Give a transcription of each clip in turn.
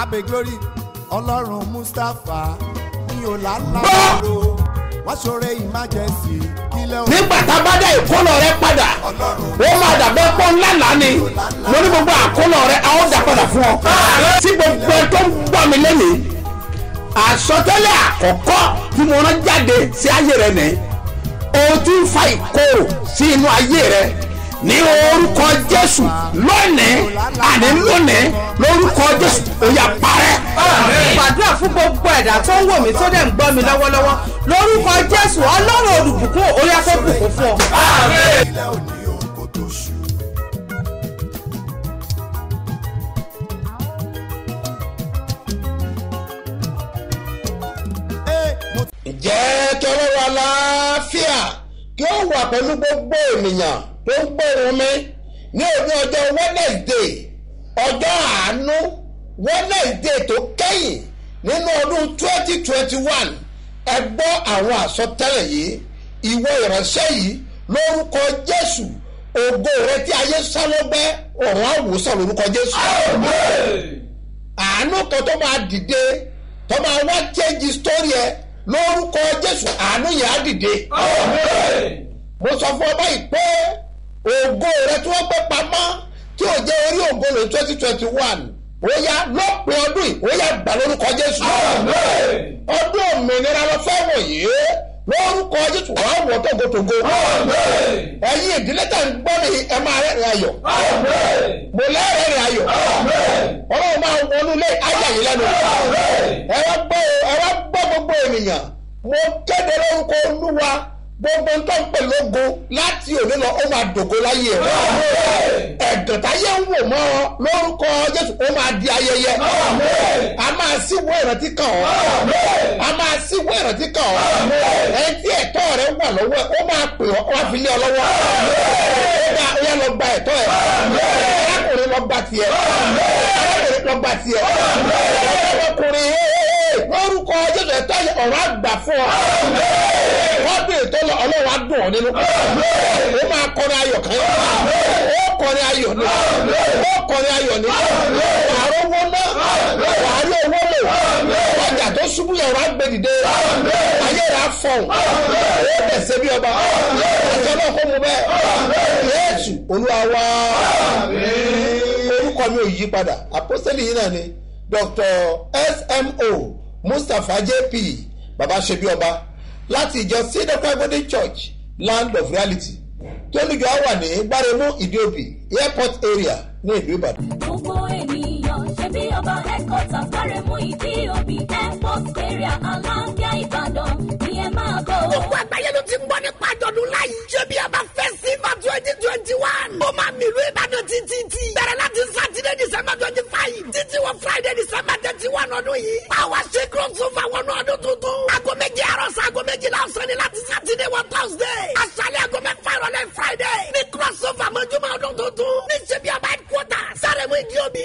abe glory ọlọ́run mustapha. Ní ọ̀làlàbọ̀rọ̀ wọ́n ṣoore emergency kílẹ̀ òun nígbà tá a bá dá ìkólọ rẹ padà ó máa dàbẹ́ pọ́ ńlá lánì mo ní gbogbo àkólọ rẹ a ó dà padà fún ọ. tí gbogbo ẹ tó ń gbọ́ mi lẹ́nìí àsọtẹ́lẹ̀ àkọ́kọ́ tí mo rán jáde sí ayé rẹ nìyí o ń fa ìkorò sí inú ayé rẹ ní orúkọ jésù lónìí àní lónìí lórúkọ jésù ó yá parẹ́. gbàdúrà fún gbogbo ẹ̀dá tó ń wò mí tó dẹ̀ ń gbọ́ mi lọ́wọ́lọ́wọ́ lórúkọ jésù ọlọ́run olùbùkún fún ọ. òun kò tó ṣù. Ee, mo ǹjẹ́ kí ọlọ́run aláfíà kí ó wà pẹ̀lú gbogbo ènìyàn tó ń gbóhùn mi ní òní ọjọ́ wednesday ọjọ́ àánú wednesday tó kẹ́yìn nínú ọdún twenty twenty one ẹ gbọ́ àwọn àsọtẹ́lẹ̀ yìí ìwọ ìránṣẹ́ yìí lórúkọ jésù ògo rẹ tí ayé sálọ́gbẹ́ ọ̀run àwòsàn lórúkọ jésù. Àánú kan tó máa dìde tó máa wá change story ẹ lórúkọ jésù àánú yẹn á dìde. mo sọ fún ọ báyìí pé ògo rẹ tí wọ́n gbé pamọ́ tí ò jẹ́ orí ògo lè twenty twenty one ó yá lọ́pẹ́ ọdún yìí ó yá gbà lórúkọ jésù. ọdún òmìnira lọ fẹ́ wọ̀nyí lórúkọ jésù wàá wọ̀ tógótógó. ẹ̀yin ìdílé tá à ń gbọ́ mi ẹ máa rẹ́rìn ayọ̀. mo lẹ́rìn ayọ̀. ọlọ́run máa wọnú lé ayé yìí lẹ́nu. ẹ wá gbọ́ gbogbo ènìyàn. mo kéde lórúkọ olúwa gbogbo tó ń pè lógo láti òní lọ ó máa dògo láyé ẹ. ẹ̀gàn táyé ń wò mọ́ ọ lórúkọ jésù ó máa di ayẹyẹ. a máa síwọ́ ìrántí kan ọ́. a máa síwọ́ ìrántí kan ọ́. tí ẹ̀tọ́ rẹ wà lọ́wọ́ ẹ ó máa pè ọ́ wá fi lé ọ lọ́wọ́. ó bá yá lọ gba ẹ̀tọ́ ẹ̀. arákùnrin lọ gba tiẹ̀. arákùnrin lọ gba tiẹ̀. arákùnrin lórúkọ jésù ẹ̀tọ́ ọ̀rọ̀ àgbà fún ọ. wọ́n dùn ètò lọ ọlọ́run á dùn ọ́ nínú. ó máa kọrin ayọ̀ kan. Ó kọrin ayọ̀ ni. Ó kọrin ayọ̀ ni. Wàá rówó ná. Wàá rí owó lò. Ọjà tó ṣubú yẹn wàá gbé dìde. Ayé rà fọ̀hún ó bẹ̀sẹ̀ bí ọba. Ọjọ́ náà kó mu bẹ́ẹ̀. Yéésù olúwa wá orúkọ mi ò yí padà. Àpọ́sẹ́lì yìí náà ni dr. Smo mustapha jp baba ṣebí ọba láti ìjọ cedar body church land of reality tólùjọ wà ní gbáremú ìdíòbí airport area ní ìlú ìbàdàn. gbogbo ènìyàn ṣe bí ọba headquarters gbáremú ìdí òbí airport area títí wọ friday december thirty one ọdún yìí. àwa ṣe crossover wọnú ọdún tuntun. aago méje àárọ̀ sí aago méjìlá ọ̀sán ni láti sátidé wọ thursday. aṣálẹ̀ aago mẹ́fà ìrọ̀lẹ́ friday. ní crossover mọ́júmọ́ ọdún tuntun. ní ṣe bí a bá headquarters. sáré-mú ìdí omi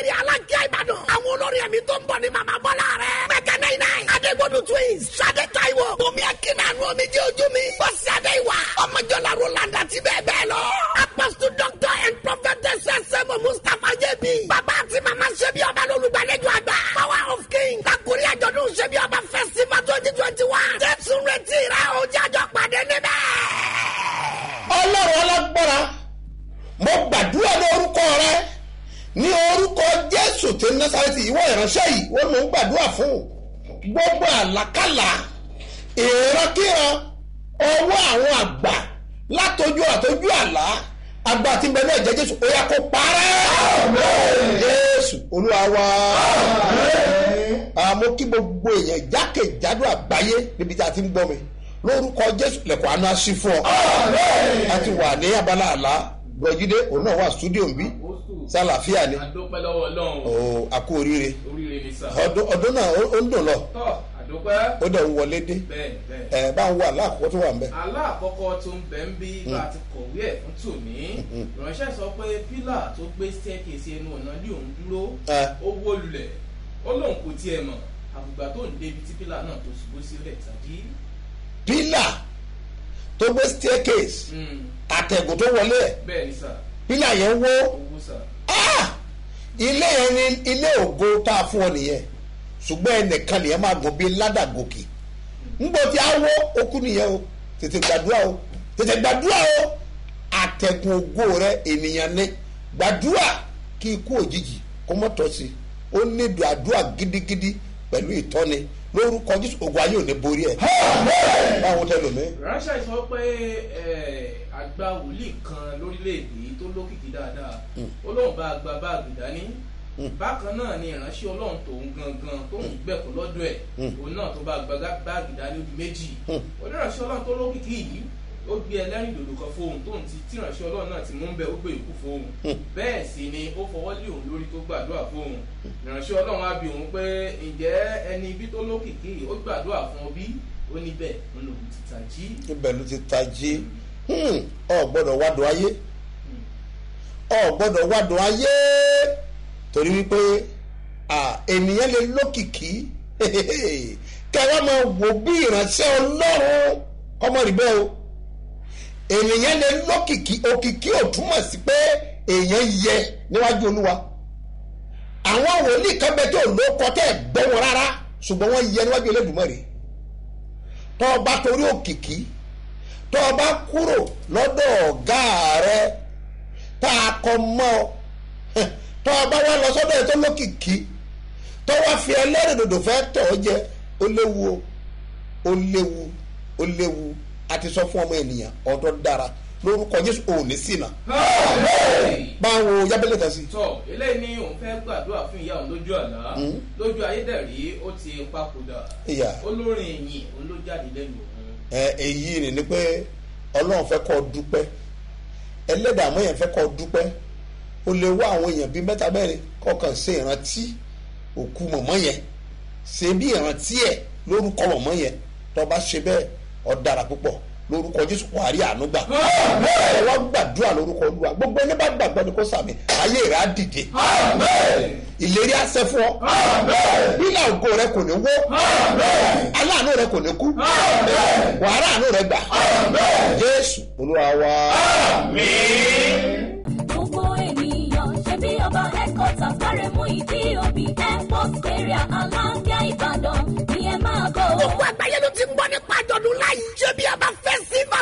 area alákíá ìbàdàn. àwọn olórin ẹ̀mí tó ń bọ̀ ní màmá bọ́lá rẹ̀. mẹ́kẹ́ náà náà. adégbodò twins. sade taiwo. bùnmi akínàánú omi jẹ́ ojú mi. bọ́sì adéwà. ọmọjọ́lá roland àti bẹ́ẹ̀ bẹ́ẹ̀ lọ. Jésù tí násàrẹ́tì ìwọ ìránṣẹ́ yìí wọ́n ló ń gbàdúrà fún. Gbogbo àlàkàlà ìrankíran ọwọ́ àwọn àgbà látọjú àtọjú àlá àgbà tí ń bẹ náà jẹ́ jésù ó yá kó parẹ́. Jésù olúwa wa. Àmọ́ kí gbogbo èèyàn jákèjádò àgbáyé níbi tí a ti ń gbọ́ mi. Lórúkọ jésù lẹ̀kọ́ àánú aṣí fún ọ. A ti wà ní abala àlá. Gbọ̀jídé òun náà wà stúdíò ń bí sálàáfíà ni. Àdópẹ́ lọ́wọ́ ọlọ́run. Ó àkú oríire. Oríire ni sà. ọdún náà ó ń dùn lọ. Tọ́ àdópẹ́ ó dẹ̀ ń wọlé dé. Bẹ́ẹ̀ bẹ́ẹ̀. ẹ bá ń wọ aláàkọ́kọ́ tó wà ń bẹ̀. aláàkọ́kọ́ tó ń bẹ̀ ń bí bá a ti kọ̀wé ẹ̀ fún tòní. Ìránṣẹ́ sọ pé pílà tó gbé staircase ẹnu ọ̀nà lé òun dúró. Ó wó lulẹ̀. Ó lóun kò tiẹ̀ mọ̀. Àbùgbà tó ń débi tí pílà náà tó ṣubú sílẹ̀ tàbí. pílà tó gbé staircase. Àtẹ̀gùn tó wọlé ẹ̀. Bẹ́ẹ̀ ni sà pílà yẹn wó. Ah! ilé yẹn ni ilé ògo tá a fún ọ nìyẹn. Ṣùgbọ́n ẹnìkan nìyẹn máa gùn bíi ládàgòkè ńgbọ́ tí a wọ́ okú nìyẹn o. Tètè gbàdúrà o. Tètè gbàdúrà o. Àtẹ̀kùn ògo rẹ ènìyàn ní gbàdúrà kí ikú òjijì kó mọ́ tọ́ sí. I ó nílò àdúrà gidigidi pẹ̀lú ìtọ́ni lórúkọ jésù ògùn ayé ò ní borí ẹ̀. Báwo tẹ lómi. ránṣẹ́ sọ pé eh, àgbà wòlíì kan lórílẹ̀‐èdè tó lókìkí dáadáa. Ó lóun bá gba báàgì dání. Bákan náà ni ìránṣẹ́ ọlọ́run tòun gangan tóun gbẹ̀kọ́ lọ́dọ̀ ẹ̀. Òun náà tó bá gba báàgì dání ó di méjì. Oníránṣẹ́ ọlọ́run tó lókìkí yìí ó gbé ẹlẹ́rìn dòdò kan fóun tóun ti tí ìránṣẹ́ ọlọ́run náà ti mú bẹ́ẹ̀ ó gbé ìkú fóun bẹ́ẹ̀ sì ni ó fọwọ́ lé òun lórí tó gbàdúrà fóun ìránṣẹ́ ọlọ́run á bi òun pé ǹjẹ́ ẹni ibi tó lókìkí ó gbàdúrà fún ọ bí? Ó ní bẹ́ẹ̀ ń lòun ti tají. Ibẹ̀ ló ti tají. Hmm, ọ gbọ́dọ̀ wádùn ayé. Ọ gbọ́dọ̀ wádùn ayé. Torí wípé ènìyàn lè lókìkí. Kẹwàá máa wò bí ìránṣẹ́ ọlọ́run. Ọmọ rí bẹ́ẹ̀ o ènìyàn lè lókìkí òkìkí ò túmọ̀ sí pé èèyàn yẹ níwájú olúwa. Àwọn wòlíì kan bẹ tó ló kọ tẹ́ ẹ̀ gbọ́ wọn rárá ṣùgbọ́n wọ́n yẹ níwájú Olódùmarè tọ́ ọ bá torí òkìkí tọ́ ọ bá kúrò lọ́dọ̀ ọ̀gá rẹ tá a kọ mọ́ ọ tọ́ ọ bá wá lọ sọ́dọ̀ ẹ̀ tó lókìkí tọ́ wá fi ẹlẹ́rìí dòdò fẹ́ tọ̀ ọ́ jẹ ó léwu o ó léwu ó léwu a ti sọ fún ọmọ ènìyàn ọ̀dọ́ dára. Lórúkọ Jésù òun ní sínà. Báwo yábẹ́lẹ̀ kan sí. tọ eléyìí ni òun fẹ́ gbàdúrà fún ìyá òun lójú àlá. Lójú ayédèrè ó ti papòdà. Olórin ẹ̀yìn òun ló jáde lẹ́nu òun. èyí ni ni pé ọlọ́run fẹ́ kọ́ dúpẹ́. Ẹlẹ́dàá àmọ́ yẹn fẹ́ kọ́ dúpẹ́. O lè wá àwọn èèyàn bíi mẹ́ta mẹ́rin kọ̀ọ̀kan ṣe ìrántí òkú mọ̀mọ́ yẹn. Ṣe bí ìrántí ẹ̀ lórúkọ mọ̀mọ́ yẹn. Tó bá ṣe bẹ́ẹ̀ dára púpọ̀. Lórúkọ jésù rí àánú gbà. Ẹ wá gbàdúrà lórúkọ olúwa. Gbogbo ẹni bá gbàgbọ́ ni kò sàmì. Ayé rẹ̀ á dìde. Ìlérí àṣẹ fún ọ. Bílà ògo rẹ kò ní wó. Aláàánú rẹ kò ní kú. Wàhálà àánú rẹ gbà. Jésù olúwa wa. gbogbo gbogbo àgbáyé ló ti gbọ́ nípa àjọ̀dún láyé. ṣé bí a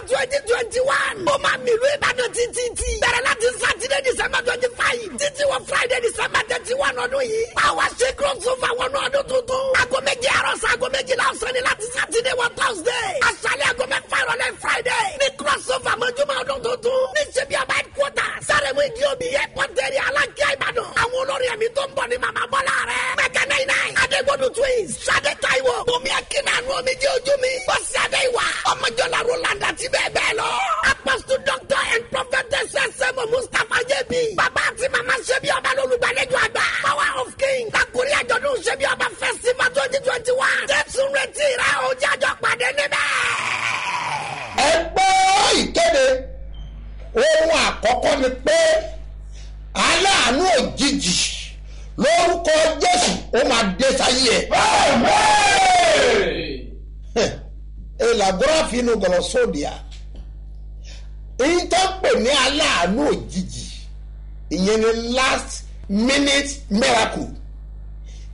twenty twenty one. ó máa mi ìlú ìbàdàn títí tí. bẹ̀rẹ̀ láti sátidé december twenty five. títí wọ friday december thirty one ọdún yìí. àwa ṣe crossover wọnú ọdún tuntun. aago méje àárọ̀ sí aago méjìlá ọ̀sán ni láti sátidé wọ thursday. aṣálẹ̀ aago mẹ́fà ìrọ̀lẹ́ friday. ní crossover mọ́júmọ́ ọdún tuntun. ní headquarter. sáré mú ìdí òbí airport area aláǹkíá ìbàdàn. àwọn olórin ẹ̀mí tó ń bọ̀ ní màmá bọ́lá rẹ̀. mẹ́kẹ́ náà. adégbodò twins. sade taiwo. bùnmi akínàánú omi jẹ́ ojú mi. bọ́sì adé ìwà. ọmọjọ́lá roland àti bẹ́ẹ̀ bẹ́ẹ̀ lọ. apostle doctor and prophetess sẹ́mu mustapha jẹ́bi. bàbá àti màmá ṣẹ́bi ọba lólùgbàlejò àgbà. power of king. kakuri àjọ̀dún ṣẹ́bi ọba festival twenty twenty one. jésù o jájọ́ ohun àkọ́kọ́ ni pé aláàánú òjijì lórúkọ jésù ó máa dé sáyé ẹ. Elagora finu ń pè ní aláàánú òjijì ìyẹn ni last minute miracle.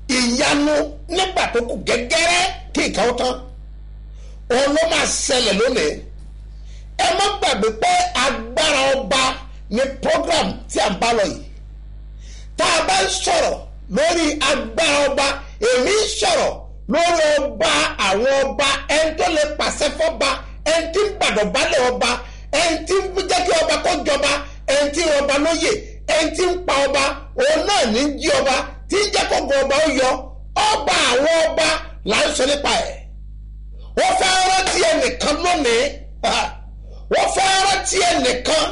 Ìyanu nígbà tó kù gẹ́gẹ́rẹ́ kí ó tán. Òun ló máa ṣẹlẹ̀ lónìí ẹ má gbàgbé pé agbára ọba ní program tí a ń bá lọ yìí. Tá a bá ń sọ̀rọ̀ lórí agbára ọba èmi ń sọ̀rọ̀ lórí ọba àwọn ọba ẹni tó lè pàṣẹ fọba ẹni tí ń gbàdọ̀bálẹ̀ ọba ẹni tí ń jẹ́ kí ọba kó jọba ẹni tí ọba lóye ẹni tí ń pa ọba òun náà ní jí ọba tí ń jẹ́ kọ́kọ́ ọba ó yọ. Ọba àwọn ọba là ń sọ nípa ẹ̀. Wọ́n fẹ́ rántí ẹnìkan lónìí wọ́n fẹ́ rántí ẹnìkan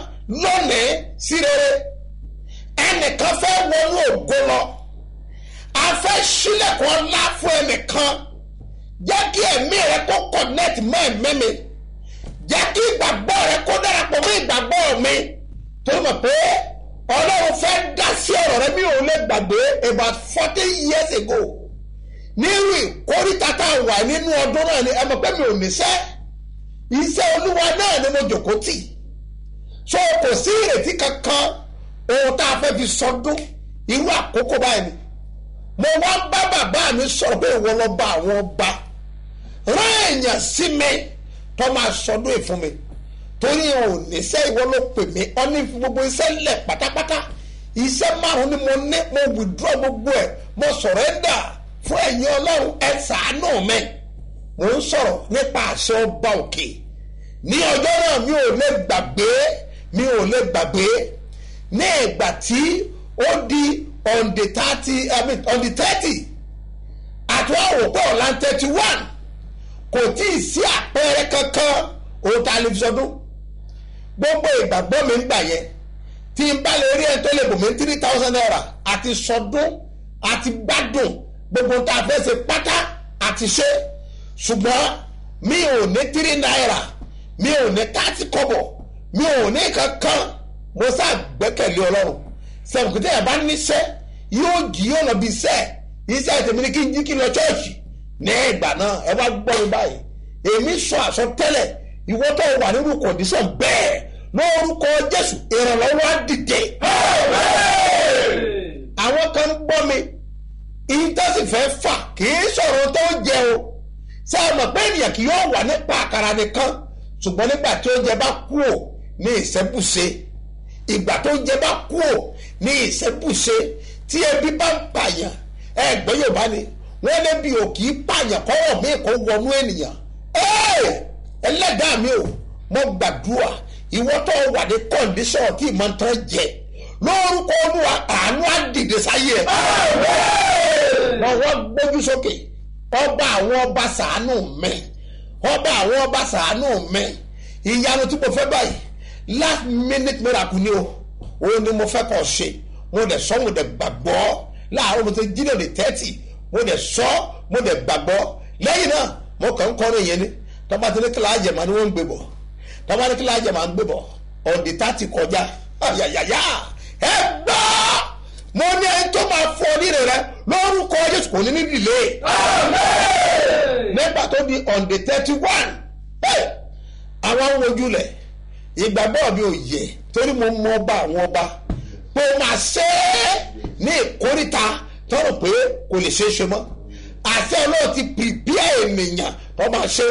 lónìí sí rere. Ẹnìkan fẹ́ wọnú ògo lọ. A fẹ́ sílẹ̀kùn ọlá fún ẹnìkan. Jẹ́ kí ẹ̀mí rẹ kó connect mọ́ ẹ̀mí mi. Jẹ́ kí ìgbàgbọ́ rẹ kó darapọ̀ mọ́ ìgbàgbọ́ mi. Tó mọ̀ pé ọlọ́run fẹ́ dá sí ọ̀rọ̀ rẹ mi ò lè gbàgbé about forty years ago. Nírú ìkórìtà tá a wà nínú ọdún náà ni ẹ mọ̀ pé mi ò níṣẹ́ iṣẹ́ olúwa náà ni mo jòkó tì. So kò sí ìrètí kankan ohun tá a fẹ́ fi sọdún. Irú àkókò báyìí ni. Mo wá bá bàbá mi sọ̀rọ̀ pé ìwọ lọ bá àwọn ọba. Rán èèyàn sí mi tó máa sọdún ìfún mi. Torí ò ní iṣẹ́ ìwọ ló pè mí. Ọ ní gbogbo iṣẹ́ lẹ̀ pátápátá. Iṣẹ́ márùn ni mo ní mo withdraw gbogbo ẹ̀. Mo surrender fún ẹ̀yin ọlọ́run. Ẹ ṣàánú mi. Mo ń sọ̀rọ̀ nípa àṣẹ ọba òkè ní ọjọ́ náà mi ò lè gbàgbé mi ò lè gbàgbé. Ní ìgbà tí ó di on the thirty i mean on the thirty àti wọn rò pé ọ̀la thirty one kò tí ì sí àpẹẹrẹ kankan òun ta lè fi sọdún. Gbogbo ìgbàgbọ́ mi ń gbà yẹn. Tí n bá lè rí ẹ tó lè bò mí three thousand naira àti sọdún àti gbádùn gbogbo tá a fẹ́ ṣe pátá àti ṣe. Ṣùgbọ́n mi ò ní three naira mi ò ní thirty kọ́bọ̀. Mi ò ní kankan. Mo sá gbẹ́kẹ̀lé ọlọ́run. Sẹ̀mùkútẹ́ ẹ̀ bá níṣẹ́ yóò jí yóò lọ bí iṣẹ́. Iṣẹ́ tèmi ni kí n jí kí n lọ ṣọ́ọ̀ṣì. Ní ìgbà náà ẹ bá gbọ́ mi báyìí. Èmi sọ àsọtẹ́lẹ̀ ìwọ tó wà nínú kọ̀ǹdíṣọ̀n bẹ́ẹ̀. Lórúkọ jésù ìrànlọ́wọ́ á dìde. àwọn kan ń gbọ́ mi. Ìtọ́sí fẹ́ fà kì í sọ̀rọ̀ tó jẹ o. Ṣé ẹ pé ènìyàn kì yóò wà nípa àkàrà nìkan ṣùgbọ́n nígbà tí oúnjẹ bá kú ò ní ìṣẹ́bùṣe ìgbà tó oúnjẹ bá kú ò ní ìṣẹ́bùṣe tí ebi bá ń pààyàn ẹgbẹ́ yorùbá ni wọ́n lé bí o kì í pààyàn kọ́wọ́ mi kò wọnú ènìyàn. Ẹlẹ́dàá mi ò mo gbàdúrà ìwọ tó wà ní kọ́ndíṣọ̀n tí ìmọ̀ tán jẹ lórúkọ olúwa àánú àdìdè sáyé ẹ̀. Wọ́n gbójú sókè ọba àwọn ọba sàánù mi ọba àwọn ọba sàánù mi. Ìyanu tí mo fẹ́ báyìí last minute miracle ni o. Òun ni mo fẹ́ kọ́ ṣe. Mo dẹ̀ sọ mo dẹ̀ gbàgbọ́. Láàárọ̀ mo ti jí lóde tẹ́tì. Mo dẹ̀ sọ mo dẹ̀ gbàgbọ́. Lẹ́yìn náà mo kàn ń kọrin yẹn ni. Tọ́ba tí ní kílá àjẹmọ́ ni wọ́n ń gbé bọ̀. Tọ́ba ní kílá àjẹmọ́ ń gbé bọ̀. Ọ̀dì tá ti kọjá. Yàyàyà ẹ gbọ́! Mo ní ẹni tó máa fọ nílé rẹ lórúkọ jésù kò ní ní dìlé nígbà tó di on the thirty one àwọn ń wojú lẹ̀. Ìgbàgbọ́ mi ò yẹ torí mo mọ ọba àwọn ọba. Pé ó máa ṣe é ní ìkórìta tọrọ pé kò lè ṣeé ṣe mọ́. Àṣẹ ọlọ́run ti pìpìà ènìyàn tó máa ṣe.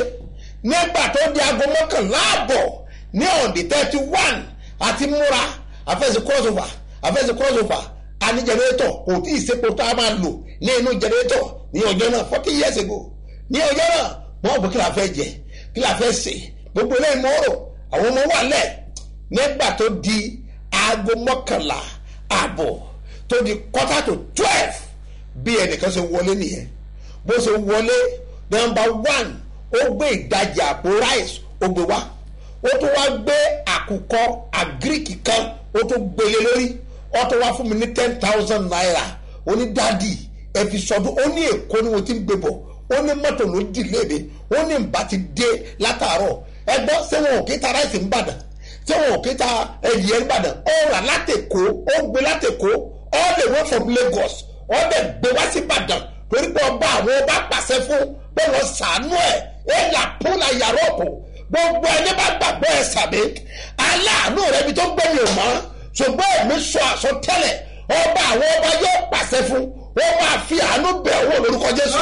Nígbà tó di aago mọ́kànlá àbọ̀ ní on the thirty one àti múra. Àfẹ́sí crossover. Àfẹ́sí crossover. Àní jẹnẹrétọ̀ kò tí ì sepo tá a máa lò ní inú jẹnẹrétọ̀ ní ọjọ́ náà. Forty years ago ní ọjọ́ náà wọ́n bọ̀ kí la fẹ́ jẹ kí la fẹ́ sè. Gbogbo ilé ìmọ̀ọ́rọ̀ àwọn ọmọ wà lẹ̀. Nígbà tó di aago mọ́kànlá àbọ̀ tó di quarter to twelve bí ẹnìkan ṣe wọlé nìyẹn. Bó ṣe wọlé number one ó gbé ìdajì àpò rice ó gbé wá. Ó tún wá gbé àkùkọ àgíríkì kan ó tún gbélé lórí. Ó tún wá fún mi ní ten thousand naira. Ó ní dádì ẹ fi sọdún. Ó ní èkó ni mo ti ń gbé bọ̀ ó ní mọ́tò ló dì léde. Ó ní nbà ti dé látàárọ̀. Ẹ gbọ́ ṣé wọn ò kí ta ráìsì ń bàdàn ṣé wọn ò kí ta ẹ̀yẹ ń bàdàn ó rà látẹ̀kọ́ ó gbé látẹ̀kọ́ all the way from Lagos. Ó dẹ̀ gbé wá sí Ìbàdàn torí pé ọba àwọn ọba pàṣẹ fún pé wọ́n sàánú ẹ̀. Ẹ̀ là púnà yàrá ọ̀pọ̀. Gbogbo ẹni bá gbàgbọ́ ẹ sàbí aláàánú rẹ ibi tó gbẹ̀yìn mọ́. Ṣùgbọ́n èmi sọ àsọtẹ́lẹ̀. Ọba àwọn ọba yóò pàṣẹ fún wọ́n máa fi àánú bẹ̀ owó lórúkọ Jésù.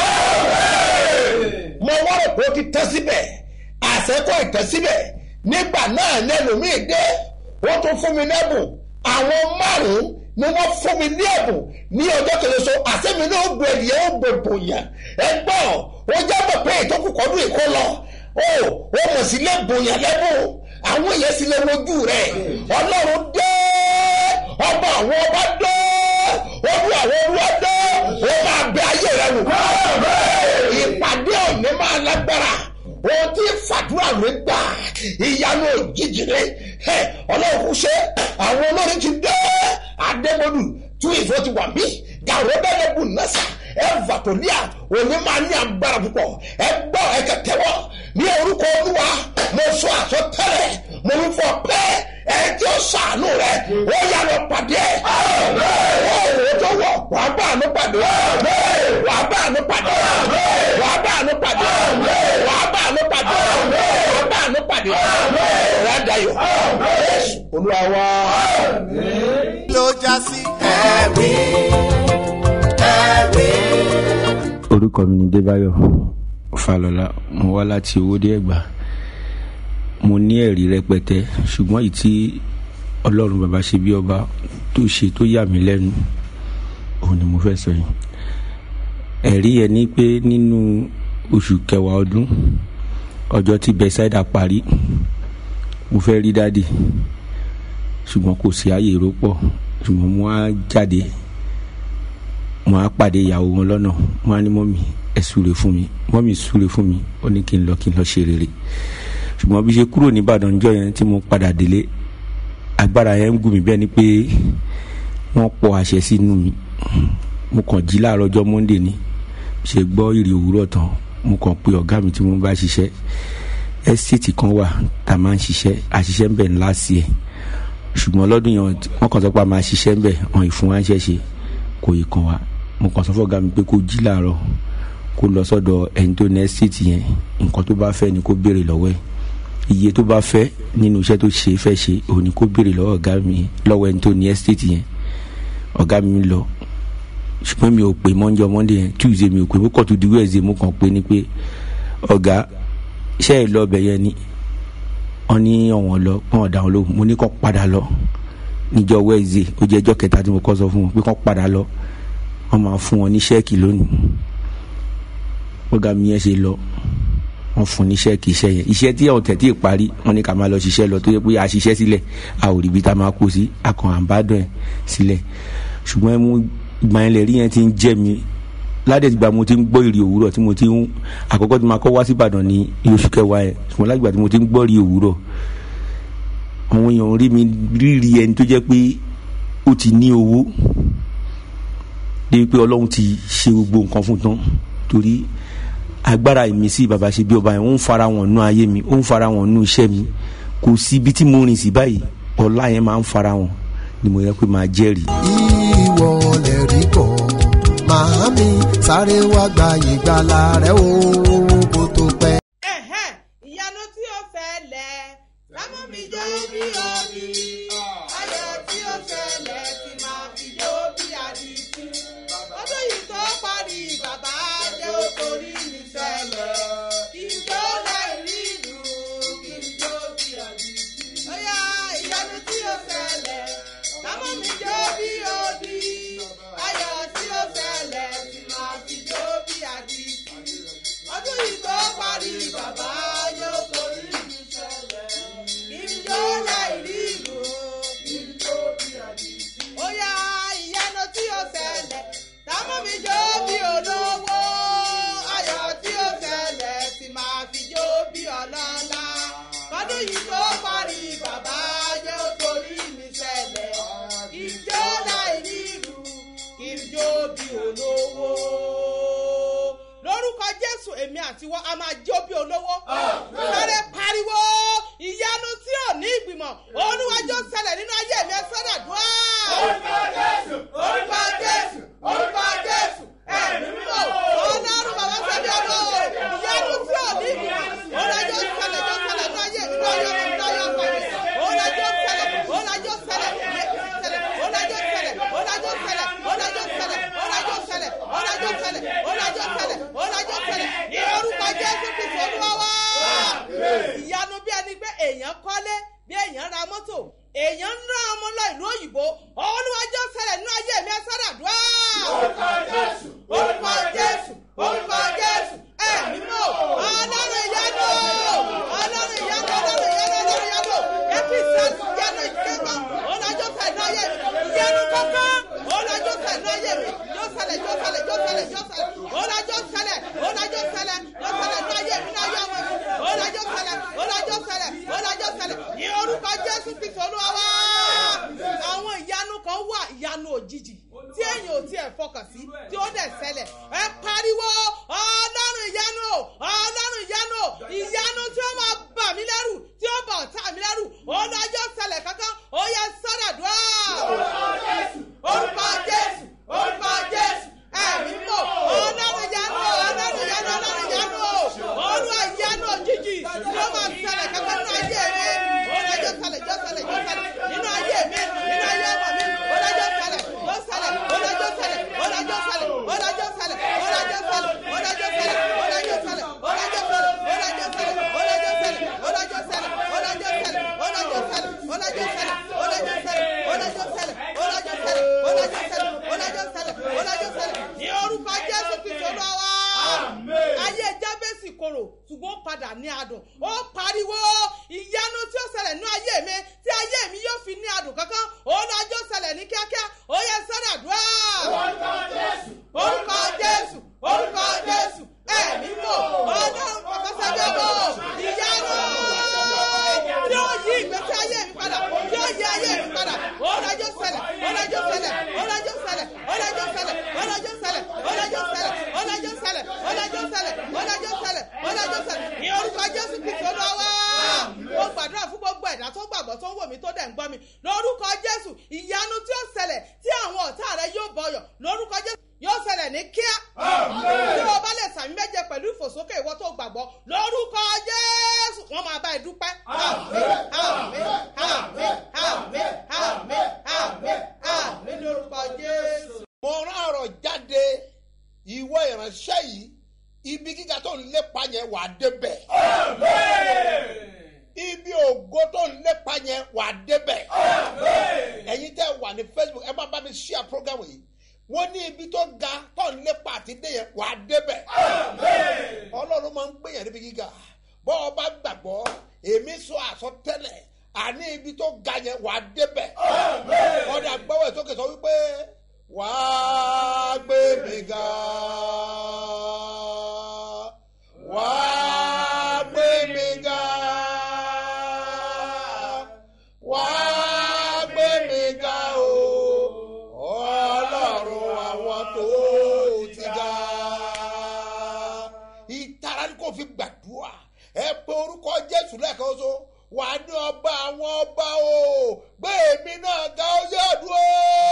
mo wọ́n rò pé ó ti tán síbẹ̀. Àṣẹ́kọ̀ ìtàn síbẹ̀. Nígbà náà ní ẹlòmíì dé. Wọ́n tún fún mi lẹ́bùn. Àwọn márùn-ún ni wọ́n fún mi ní ẹ̀bùn ní ọjọ́ kẹlẹ́ so àṣẹ́mi náà ó gbé ẹ̀dìyẹ ó gbé bòyàn ẹgbọ́n ó jẹ́ mọ̀ pé ìtọ́kù kọ́dún ìkó lọ. Ó ó mọ̀ sí lẹ́bùn yẹn lẹ́bùn àwọn èèyàn sì lè wojú rẹ̀. Ọlọ́run dé. Ọba àwọn ọba dé. Olú àwọn olúwa dé. Ó máa bẹ ayé rẹ wò ìpàdé òní máa lágbára. Ohun tí fàdúrà rẹ gbà ìyanu òjijì rẹ ọlọ́run kò ṣe. Àwọn olórin ti dé. Adémọdù tún ìfọ ti wà mí gàrọ bẹ́ẹ̀ bù nọ́sà ẹ̀fà tó ní à òní máa ní agbára púpọ̀ ẹ gbọ́ ẹ kẹtẹ́wọ́ ní orúkọ olúwa mo sọ àsọtẹ́lẹ̀ mo ń fọ pé ẹ tí ó sàánú rẹ ó yà lọ pàdé. Ẹ ó tó wọ wàá bá àánú pàdé. Wàá bá àánú pàdé. Wàá bá àánú pàdé. Wàá bá àánú pàdé. Wàá bá àánú pàdé. Ọ̀rẹ́ àdáyọ̀ olúwa wá. ló já sí ẹ̀rí. Orúkọ mi ni débáyọ̀ falọlá mo wá láti owóde ẹ̀gbá mo ní ẹ̀rí rẹpẹtẹ ṣùgbọ́n èyí tí ọlọ́run bàbá ṣe bí ọba tó ṣe tó yà mí lẹ́nu òun ni mo fẹ́ sọ yìí. Ẹ̀rí yẹn ni pé nínú oṣù kẹwàá ọdún ọjọ́ tí bẹ́sáìdà parí mo fẹ́ rí dáàdì ṣùgbọ́n kò sí ààyè ìrópọ̀ ṣùgbọ́n mo á jáde mo á pàdé ìyàwó wọn lọ́nà. Mo á ní mọ́mì ẹ súre fún mi. Mọ́mì súre fún mi. Ó ní kí n lọ kí n lọ ṣe rere. Ṣùgbọ́n bí ṣe kúrò nìbàdàn jọ yẹn tí mo padà délé agbára yẹn ń gùn mí bẹ́ẹ̀ ni pé wọ́n pọ̀ àṣẹ sínú mi. Mo kàn jí láàárọ̀ ọjọ́ monday ni. Ṣe gbọ́ ìrì òwúrọ̀ tán mo kàn pe ọ̀gá mi tí mo bá ṣiṣẹ́. Ẹ́sítéètì kan wà tá a máa ń ṣiṣẹ́. Àṣiṣẹ́ ń bẹ̀ ńlá sí ẹ̀ ṣùgbọ́n lọ́dún yẹn wọ́n kàn sọ pé a máa ṣiṣẹ́ ń bẹ̀. Hàn ìfún ṣẹ̀ṣe kò yìí kan wa mo kàn sọ fún ọ̀gá mi pé kó jí láàárọ̀ kó lọ sọ́dọ̀ ẹni tó ní ẹ́sítéètì yẹn. Nǹkan tó bá fẹ́ ni kó béèrè lọ́wọ́ ẹ̀. Iye tó bá fẹ́ nínú iṣẹ́ tó ṣe fẹ́ ṣe òun ni kó béèrè lọ́wọ́ ọ̀gá mi lọ́wọ́ ẹni tó ní ẹ́sítéètì yẹn. Ọ̀gá mi lọ. Ṣùgbọ́n mi ò pè mọ́njọ́ monday yẹn tuesday mi ò pè mo kàn tó di mo kàn pé ni pé ọ̀gá iṣẹ́ ẹ̀ lọ bẹ̀ yẹn ni? Wọ́n ní ọ̀wọ́n lọ. Wọ́n ọ̀dà wọn lóhùn. Mo ní kàn padà lọ. Níjọ́ wednesday ó jẹ́ kẹta tí mo kọ́ sọ fún wọn pé kàn padà lọ wọ́n máa fún wọn ní ṣẹ́ẹ̀kì lónìí. Ọ̀gá mi yẹn ṣe lọ wọ́n fún ní ṣẹ́ẹ̀kì iṣẹ́ yẹn. Iṣẹ́ tí àwọn tẹ̀tí parí wọ́n ní ká máa lọ ṣiṣẹ́ lọ tó yẹ pé a ṣiṣẹ́ sílẹ̀ a ò rí ibi tá a máa kó sí a kàn àbádọ́ ẹ̀ sílẹ̀. Ṣùgbọ́n mo ìgbà yẹn lè rí yẹn ti ń jẹ́ mi. Ládẹ̀ ìgbà mo ti ń gbọ́ ìrì òwúrọ̀ tí mo ti ń àkọ́kọ́ tí mo kọ́ wá sí Ìbàdàn ní oṣù kẹwàá yẹn. Ṣùgbọ́n lágbà tí mo ti ń gbọ́ ìrì òwúrọ̀ àwọn èèyàn rí mi rírì ẹni tó jẹ́ pé ó ti ní owó débi pé Ọlọ́run ti ṣe gbogbo nǹkan fún tán torí agbára ìmísí bàbá ṣe bí ọba yẹn ó ń fara wọn nú ayé mi ó ń fara wọn nú iṣẹ́ mi kò sí ibi tí mo rìn sí báyìí ọlá yẹn máa ń fara wọn ni mo yẹ pé máa jẹ́rìí. ìwọ lè rí kọ́ màámi sáré wá gba ìgbàlà rẹ o kó tó pẹ́. Ìyanu tí ó ṣẹlẹ̀ lámú mi jó bí omi òjijì tí èèyàn ò tiẹ̀ fọkàn sí tí ó dẹ̀ ṣẹlẹ̀. Ẹ pariwo prayer program yìí wọ́n ní ibi tó ga tó ń lépa àti déyẹn wà á débẹ̀. ọlọ́run máa ń gbèyàn níbi gíga bọ́ ọ bá gbàgbọ́ èmi sọ àsọtẹ́lẹ̀ àní ibi tó ga yẹn wà débẹ̀. ọ̀dà gbọ́wọ́ ẹ̀ sọ wípé wà gbé mi ga wà. jésù lẹ́ẹ̀kan oṣù wà ní ọba àwọn ọba o gbé èmi náà ga ó yá dúró.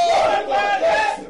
lórúkọ jésù.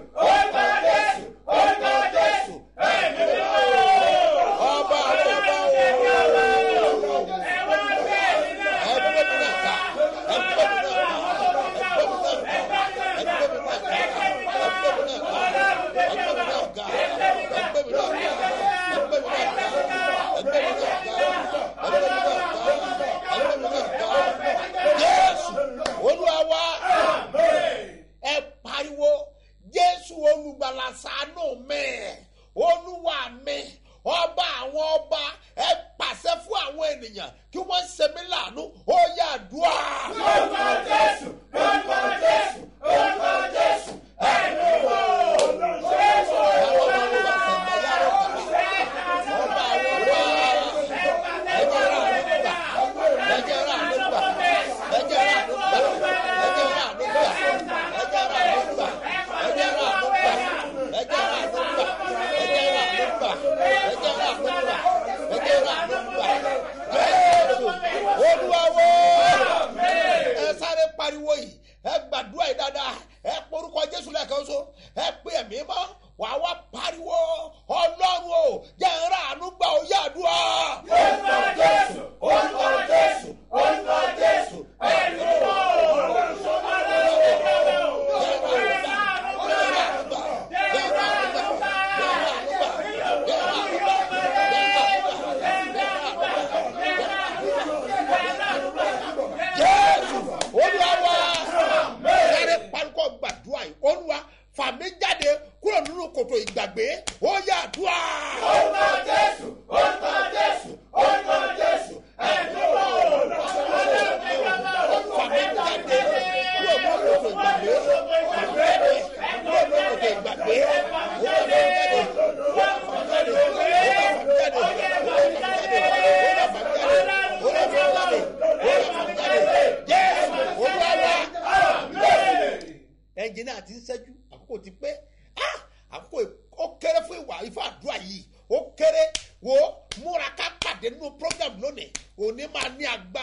òní máa ní agbára.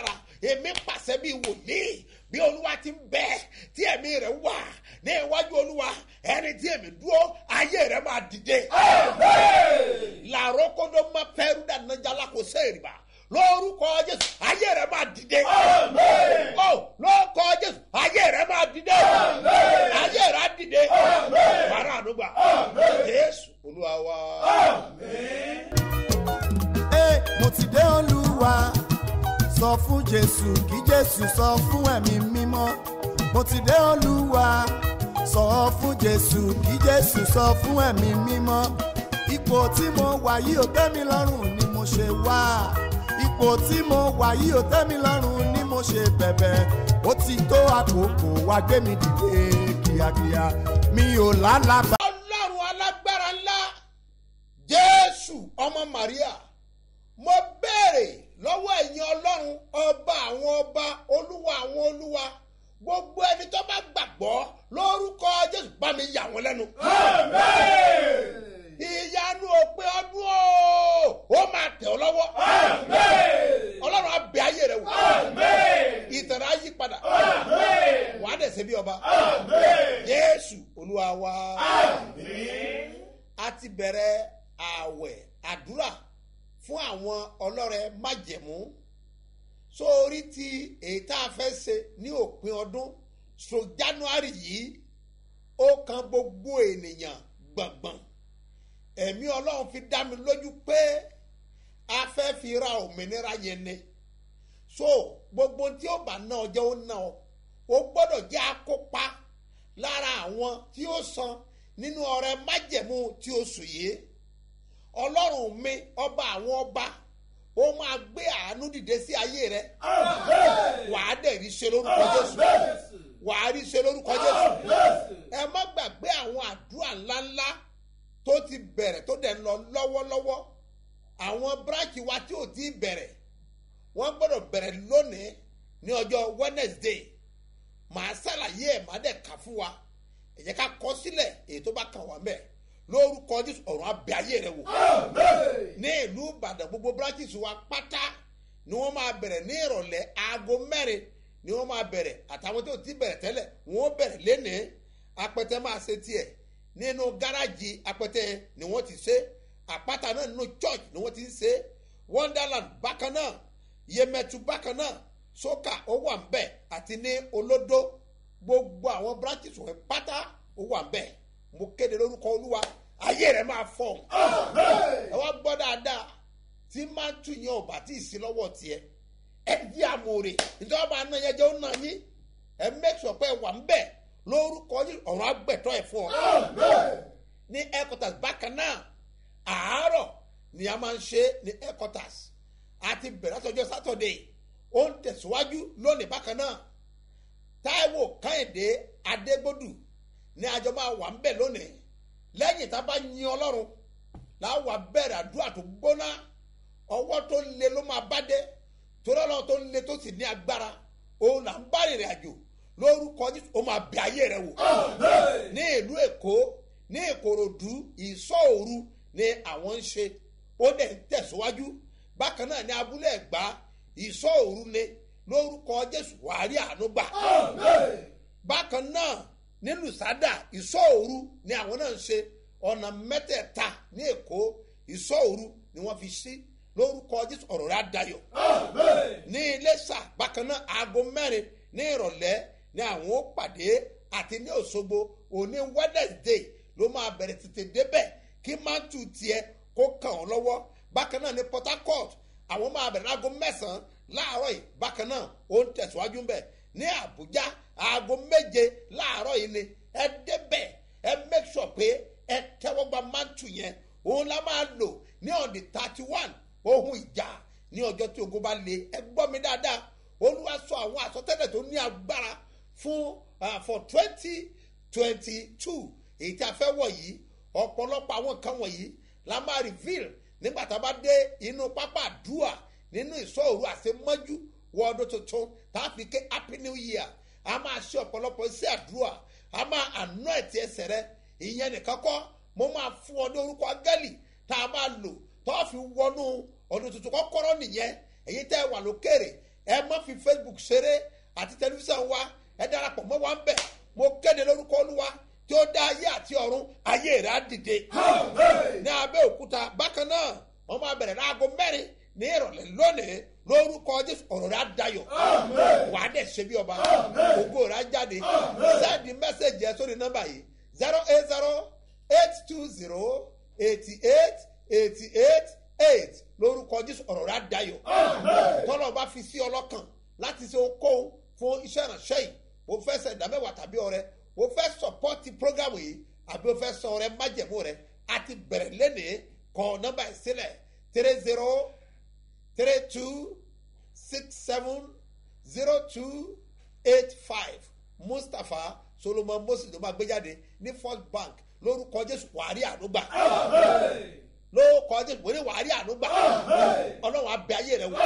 ò tẹ́ mi lọ́rùn ni mo ṣe bẹ̀bẹ̀ ó ti tó àkókò wá gbé mi dìde kíákíá mi ò lálàbà. ọlọ́run alágbára ńlá jésù ọmọ màríà mo béèrè lọ́wọ́ ẹ̀yin ọlọ́run ọba àwọn ọba olúwa àwọn olúwa gbogbo ẹni tó bá gbàgbọ́ lórúkọ jésù bá mi yà wọ́n lẹ́nu. àmín. ìyanu òpin ọdún o ó máa tẹ̀ ọ́ lọ́wọ́. ọlọ́run á bẹ ayé rẹ wò. ìtẹ̀rẹ̀ á yí padà. wà á dẹ̀sẹ̀ bí ọba. jésù olúwa wa. a ti bẹ̀rẹ̀ ààwẹ̀ àdúrà fún àwọn ọlọ́rẹ̀ májẹ̀mú sórí ti èyí tá a fẹ́ ṣe ní òpin ọdún so january yìí ó kan gbogbo ènìyàn gbọ̀ngbọ̀n ẹ̀mí ọlọ́run fi dá mi lójú pé a fẹ́ fi ra òmìnira yẹn ni. So gbogbo tí ó bá ná ọjọ́ ó ná ọ. Ó gbọ́dọ̀ jẹ́ akópa lára àwọn tí ó san nínú ọrẹ májẹ̀mú tí oṣù yìí. Ọlọ́run mi ọba àwọn ọba ó máa gbé àánú dìde sí ayé rẹ. Wàá dẹ̀ rí ṣe lórúkọ Jésù. Àmúre nítorí máa ná yẹn jẹ́ ó yín? Ẹ make sure pé ẹ wà ń bẹ̀ lórúkọ yìí ọ̀run agbẹ̀tọ́ ẹ̀ fún ọ. Ní headquarters bákan náà àárọ̀ ni a máa ń ṣe ní headquarters. Àti bẹ̀rẹ̀ àtọ́jọ́ saturday. Ó ń tẹ̀síwájú lónìí bákan náà. Táíwò káyìndé adégbòdù ní àjọ máa wà ń bẹ̀ lónìí. Lẹ́yìn tá a bá yin ọlọ́run láwa bẹ̀rẹ̀ àdúrà tó gbóná. Ọwọ́ tó le ló máa bá dé torí ọlọ́run tó le tó sì ní agbára òun là ń bá rìnrìn àjò. Lórúkọ jésù ó máa bẹ ayé rẹ wò. Ní ìlú èkó ní ìkòròdú ìsọ òru ni àwọn ń ṣe. Ó dẹ̀ ń tẹ̀síwájú. Bákan náà ní abúlé ẹ̀gbá ìsọ òru ni. Lórúkọ jésù wàá rí àánú gbà. Bákan náà ní lùsádà ìsọ òru ni àwọn náà ń ṣe. Ọ̀nà mẹ́tẹ̀ẹ̀ta ní èkó ìsọ òru ni wọ́n fi sí lórúkọ jésù ọ̀rọ̀ rẹ̀ adayọ̀ ní iléṣà bákan náà aago mẹ́rin ní ìrọ̀lẹ́ ni àwọn ó pàdé àti ní òṣogbo. Òní wednesday ló máa bẹ̀rẹ̀ tètè débẹ̀ kí mántù tiẹ̀ kó kàn ọ́ lọ́wọ́. Bákan náà ní port harcourt àwọn máa bẹ̀rẹ̀ aago mẹ́sàn-án láàárọ̀ yìí. Bákan náà ó ń tẹ̀síwájú ń bẹ̀. Ní àbújá aago méje láàárọ̀ yìí ni ẹ débẹ̀. Ẹ make sure pé ẹ tẹ́wọ́ gba mántù yẹn. Òun la máa lò ní ọ̀dì thirty one ohun ìjà ní ọjọ́ tí ogun bá le. Ẹ gbọ́ mi dáadáa. Olúwa sọ àwọn àsọtẹ́lẹ̀ tó ní agbára fún for twenty twenty two èyí tí a fẹ́ wọ̀ yìí ọ̀pọ̀lọpọ̀ àwọn nǹkan wọ̀nyí la máa reveal nígbà tá a bá dé inú pápá àdúrà nínú ìṣòro àṣemọ́jú wọ ọdún tuntun tá a fi ké happy new year. A máa ṣe ọ̀pọ̀lọpọ̀ iṣẹ́ àdúrà. A máa àná ẹ̀tì ẹsẹ̀ rẹ. Ìyẹn nìkan kọ́. Mo máa fún ọ ní orúkọ agẹ́lì tá a máa lò tó fi wọnú ọdún tuntun kọ́kọ́rọ́ nìyẹn. Èyí tẹ́ ẹ wà lókèrè ẹ má fi facebook ṣeré àti tẹlifíṣàn wa. Ẹ darapọ̀ mọ́ wa ń bẹ̀. Mo kéde lórúkọ olúwa tí ó dá ayé àti ọ̀run ayé rẹ̀ á dìde. Ní abẹ́òkúta bákan náà wọ́n máa bẹ̀rẹ̀ láago mẹ́rin ní ìrọ̀lẹ́ lónìí lórúkọ jésù. Ọ̀rọ̀ rẹ̀ á dayọ̀. Wà á dẹ̀ ṣe bí ọba. Ògo rẹ̀ á jáde. Sẹ́ẹ̀dì mẹ́sẹ̀gì ẹ̀ sórí nọ́mbà yìí. Zero eight zero eight two zero eighty eight eighty eight eight lórúkọ jésù ọ̀rọ̀ rẹ̀ á dayọ̀. Tọ́lọ̀ bá fi sí ọlọ́kàn láti ṣe okòó fún iṣẹ́ ìrànṣẹ́ yìí. Mo fẹ́ sẹ ìdámẹ́wàá tàbí ọrẹ. Mo fẹ́ sọpọ́tì prógámù yìí àbí mo fẹ́ sọ ọrẹ májẹ̀mú rẹ. Àti bẹ̀rẹ̀ lẹ́nìí kọ nọ́mbà yìí sílẹ̀. Three zero three two six seven zero two eight five. Mustapha solomon moses ló máa gbé jáde ní first bank. Lórúkọ jésù wàárí ànúgbà lórúkọ jésù mo ní wàárí ànúgbà ọlọ́run abẹ ayé rẹ wò.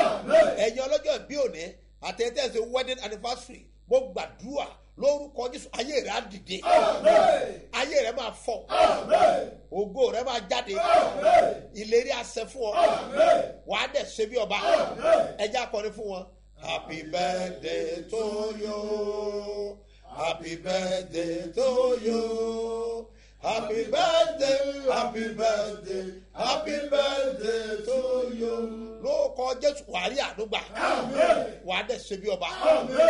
Ẹ̀yin ọlọ́jọ́ ìbí òní àtẹ̀tẹ̀sẹ̀ wedding anniversary mo gbàdúrà lórúkọ jésù ayé rẹ á dìde. Ayé rẹ máa fọ. Ògo rẹ máa jáde. Ìlérí àṣẹ fún ọ. Wàá dẹ̀ ṣe bí ọba. Ẹjẹ́ akọrin fún wọn. happy birthday to you. Happy birthday to you happy birthday happy birthday happy birthday to you. lórúkọ jésù wàá rí àdúgbà. Wàá dẹ̀ ṣe bí ọba.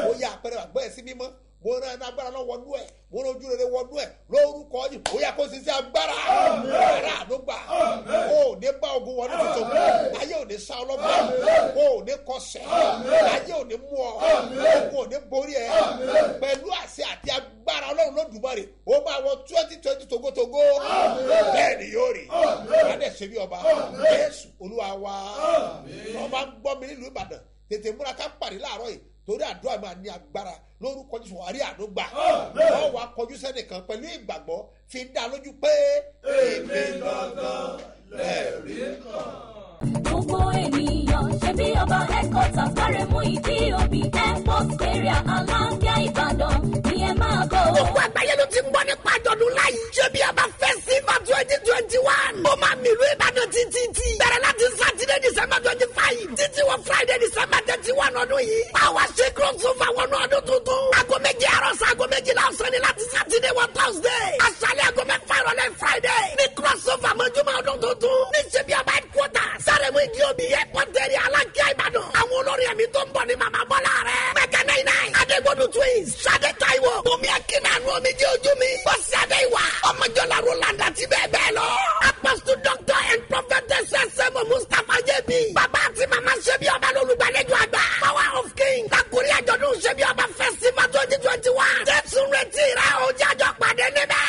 Ó yẹ àpẹẹrẹ àgbẹ̀ sí mímọ́ mo rán ẹni agbára náà wọnú ẹ. Mo rán ojú rere wọnú ẹ. Lórúkọ yìí ó yẹ kó ṣiṣẹ́ agbára. Ara àdúgbà ó ní bá ogun wọlé tuntun ayé ò ní sá ọlọ́gbọ́n ò ní kọsẹ̀. Ayé ò ní mú ọ. Ogun ò ní borí ẹ. Pẹ̀lú àṣẹ àti agbára ọlọ́run lódùmarè ó máa wọ twenty twenty togotogo. Bẹ́ẹ̀ ni yóò rí. Adé ṣe bí ọba. Jésù olúwa wa. Ọba ń gbọ́ mi nílùú ìbàdàn. Tètè múra ká pàdé láàárọ̀ yìí torí àdúrà máa ní agbára lórúkọ jésù àrí àdógbà wọn wá kọjú sẹ́nìkan pẹ̀lú ìgbàgbọ́ fi dá lójú pé èmi gangan lẹ́ẹ̀rí kan. gbogbo ènìyàn ṣe bí ọba headquarters bára mú ìdí òbí airport area aláǹgá ìbàdàn ni ẹ máa bọ̀. gbogbo àgbáyé ló ti ń gbọ́ nípa àjọ̀dún láyé. ṣé bí a bá fẹ́ sí ma twenty twenty one. ó máa mìlú ìbàdàn títí tí. bẹ̀rẹ̀ láti Saturday December twenty five títí wọ Friday December thirty one ọdún yìí. Báwa ṣe kúrò tún fàwọn náà ọdún tuntun. Aago méjì àárọ̀ sí aago méjìlá ọ̀sán ni láti Saturday wọ Thursday. Aṣálẹ̀ aago mẹ́fà ìrọ̀lẹ́ Friday. Ní crossover mọ́júmọ́ ọdún tuntun. Ní ṣe bí ọba ẹ̀kọ́tà. Sáré mu ìdí omi yẹ pọ́ńtẹ́rì alákíá Ìbàdàn. Àwọn olórí ẹ̀mí tó ń bọ̀ ni màmá Bọ́lá rẹ̀. Mẹ́kẹ́ náì náì. Adégbodù twins. Ṣadé Táíwò. Bùnmi Akínàánú omi jẹ́ ojú mi. Bọ́sì Adé ìwà. Ọmọjọ́lá Rolanda ti bẹ́ẹ̀ bẹ́ẹ̀ lọ prophetess sẹ́mu mustapha jẹ́bi. bàbá àti màmá ṣẹ́bi ọba lọ́lùgbàlejò àgbà. power of king. kakuri àjọ̀dún ṣẹ́bi ọba festival twenty twenty one. jésù retí rẹ̀ o pàdé níbẹ̀.